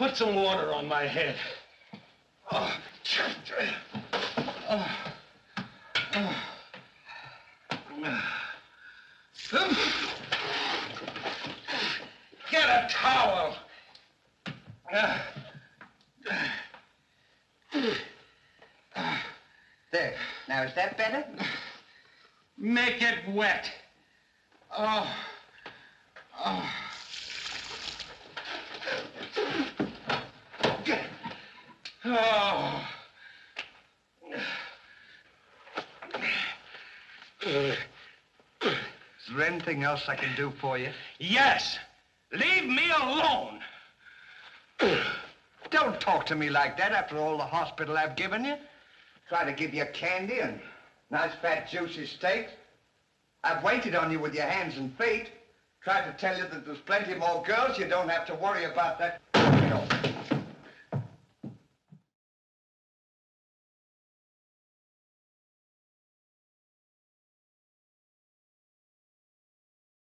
Put some water on my head. Oh. Oh. Oh. Get a towel. There. Now, is that better? Make it wet. Oh. Oh. Oh. Is there anything else I can do for you? Yes. Leave me alone. Don't talk to me like that after all the hospital I've given you. Try to give you candy and nice fat juicy steaks. I've waited on you with your hands and feet. Tried to tell you that there's plenty more girls. You don't have to worry about that.